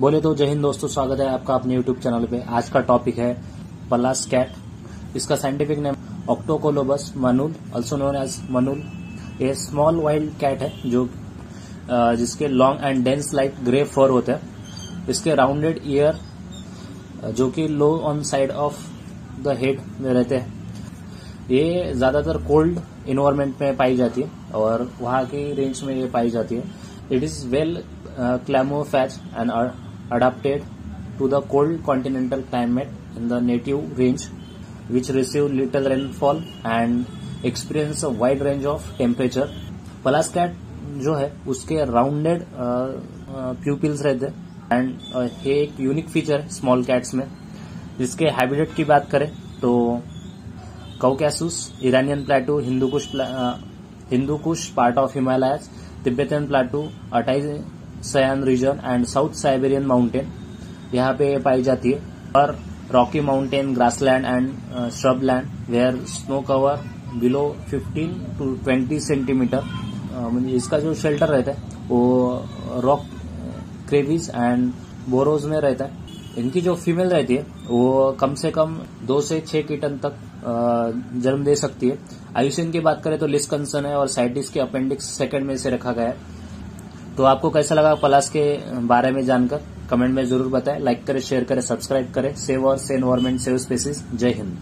बोले तो जय हिंद दोस्तों, स्वागत है आपका अपने यूट्यूब चैनल पे। आज का टॉपिक है पलास कैट। इसका scientific name Otocolobus manul also known as manul ये स्मॉल वाइल्ड कैट है जो जिसके long and dense like grey fur होते हैं। इसके राउंडेड ईयर जो कि low on side of the head में रहते हैं। ये ज़्यादातर कोल्ड इन्वायरमेंट में पाई जाती है और वहाँ की रेंज में ये पाई जाती है। It is well camouflaged and adapted to the cold continental climate in the native range which receive little rainfall and experience a wide range of temperature. Pallas cat जो है, उसके राउंडेड प्यूपिल्स रहते हैं एंड ये एक unique feature है small cats में, जिसके हैबिटेट की बात करें तो Caucasus Iranian plateau Hindu Kush Hindu Kush part of Himalayas Tibetan plateau Altai Sayan region and south Siberian mountain यहाँ पे पाई जाती है। और rocky mountain grassland and shrubland where snow cover below 15 to 20 centimetre इसका जो शेल्टर रहता है, वो रॉक क्रेविज एंड बोरोज में रहता है। इनकी जो फीमेल रहती है, वो कम से कम दो से छह कीटन तक जन्म दे सकती है। आयुषन की बात करें तो लिस्ट कंसर्न है और साइटिस के अपेंडिक्स सेकंड में से रखा गया है। तो आपको कैसा लगा पलास के बारे में जानकर? कमेंट में ज़रूर बताएँ लाइक करें शेयर करें सब्सक्राइब करें। सेव और से एनवायरमेंट सेव स्पेसिस जय हिंद।